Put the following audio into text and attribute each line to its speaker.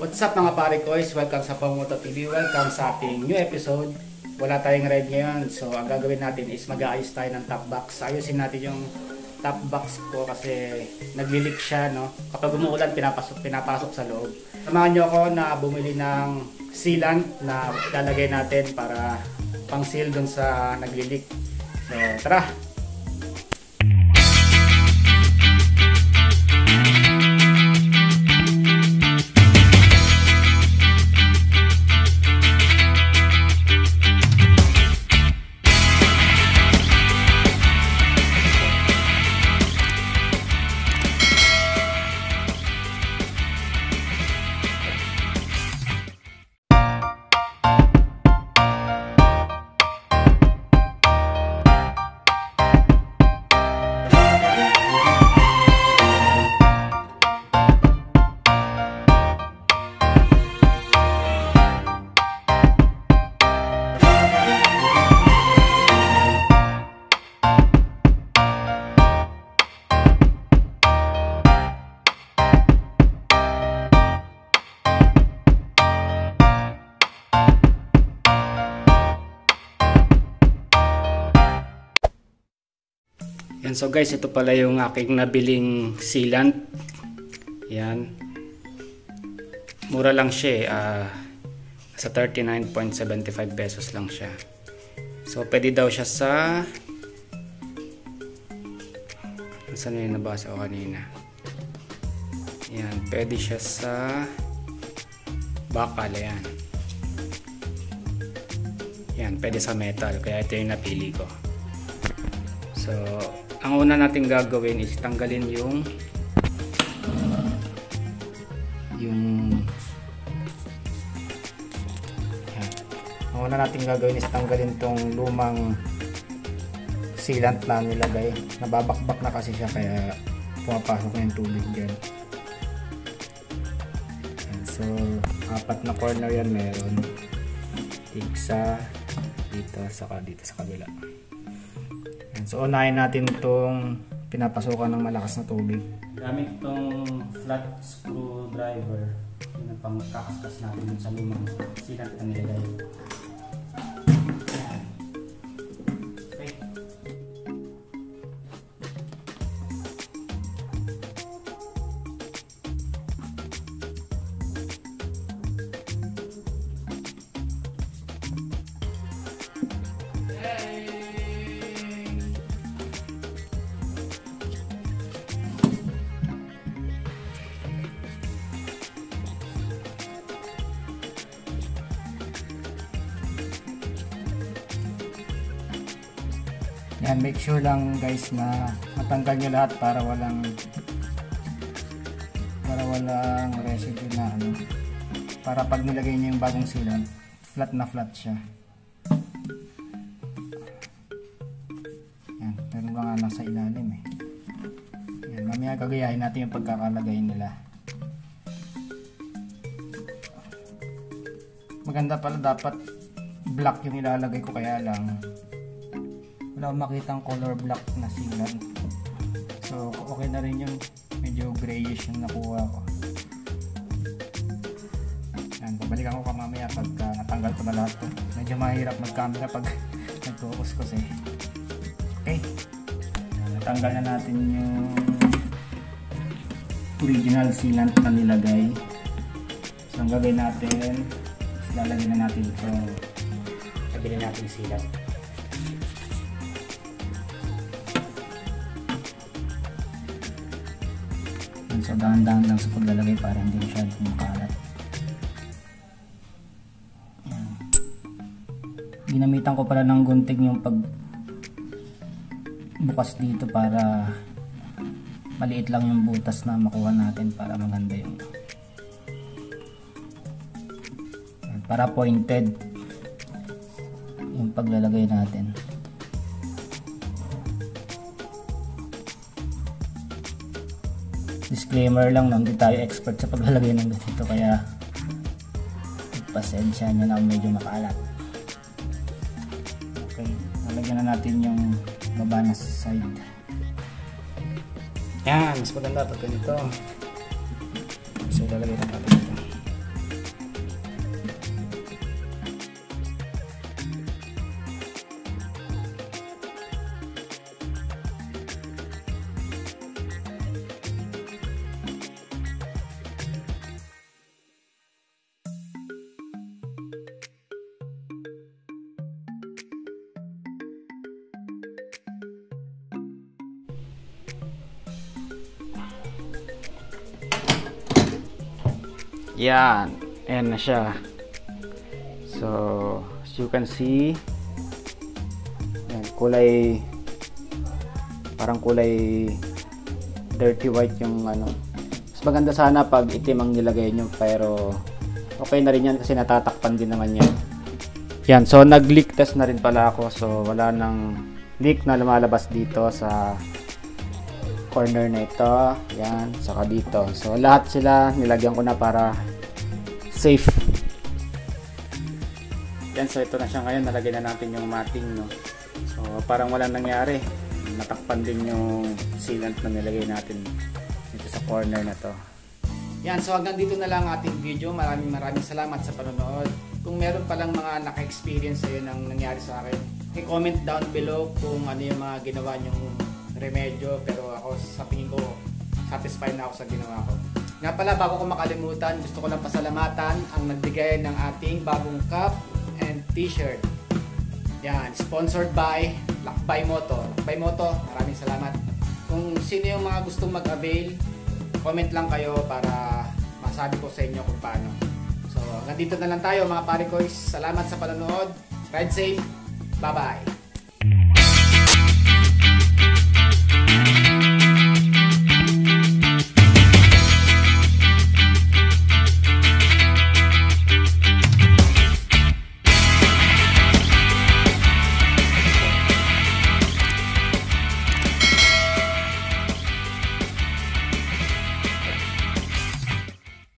Speaker 1: What's up mga pare koys? Welcome sa Pamuto TV. Welcome sa ating new episode. Wala tayong ride ngayon. So ang gagawin natin is mag-aayos tayo ng top box. Ayusin natin yung top box ko kasi naglilik siya. No? Kapag umuulan, pinapasok, pinapasok sa loob. Samahan nyo ako na bumili ng sealant na lalagay natin para pang seal dun sa naglilik. So tara! Yan, so guys, ito pala yung aking nabiling sealant. Yan. Mura lang siya eh. Uh, sa 39.75 pesos lang siya. So, pwede daw siya sa... Saan na yung nabasa ko kanina? Yan, pwede siya sa... Bakal, yan. Yan, pwede sa metal. Kaya ito yung napili ko. So, ang una natin gagawin is tanggalin yung yung yan. ang una natin gagawin is tanggalin tong lumang sealant na nilagay nababakbak na kasi siya kaya pumapasok na yung tubig dyan yan. so apat na corner yan meron tigsa dito saka dito sa kabila So unahin natin itong pinapasukan ng malakas na tubig. Gamit itong flat screwdriver. Yun ang pang kakaskas natin sa lumang silat na nilagay. Yan, make sure lang guys na matanggal nyo lahat para walang para walang residue na ano. Para pag nilagay nyo yung bagong sealant, flat na flat siya. Yan, meron ba nga nasa ilalim eh. Yan, mamaya gagayahin natin yung pagkakalagay nila. Maganda pala dapat black yung ilalagay ko kaya lang wala makitang color black na sealant. So okay na rin yung medyo grayish yung nakuha ko. Yan babalikan ko ka mamaya pag uh, natanggal ko na lahat to. Medyo mahirap mag camera pag nag-focus eh okay. Natanggal na natin yung original sealant na nilagay. So ang gagawin natin lalagay na natin ito sabi na natin sealant So dahan-dahan lang sa paglalagay para hindi masyadong makalat. Yan. Ginamitan ko pala ng gunting yung pag bukas dito para maliit lang yung butas na makuha natin para maganda yung para pointed yung paglalagay natin. Disclaimer lang no, hindi tayo expert sa paglalagay ng ganito kaya pasensya nyo na medyo makalat. Okay nalagyan na natin yung baba na side. Yan mas maganda pag ganito. So lalagay na natin Yan. Ayan na siya. So, as you can see, yan, kulay parang kulay dirty white yung ano. Mas maganda sana pag itim ang nilagay nyo pero okay na rin yan kasi natatakpan din naman yan. Yan, so nag-leak test na rin pala ako so wala nang leak na lumalabas dito sa corner na ito. Yan, saka dito. So lahat sila nilagyan ko na para safe. Yan, so ito na siya ngayon. Nalagay na natin yung matting, no. So parang walang nangyari. Natakpan din yung sealant na nilagay natin dito sa corner na to. Yan, so hanggang dito na lang ating video. Maraming maraming salamat sa panonood. Kung meron palang mga naka-experience sa'yo ng nangyari sa akin, i-comment down below kung ano yung mga ginawa nyong remedyo. Pero ako sa tingin ko, satisfied na ako sa ginawa ko. Nga pala, bago ko makalimutan, gusto ko lang pasalamatan ang nagbigay ng ating bagong cup and t-shirt. Yan, sponsored by Lakbay Moto. Lakbay Moto, maraming salamat. Kung sino yung mga gustong mag-avail, comment lang kayo para masabi ko sa inyo kung paano. So, hanggang dito na lang tayo mga pare koys. Salamat sa panonood. Ride safe. Bye-bye.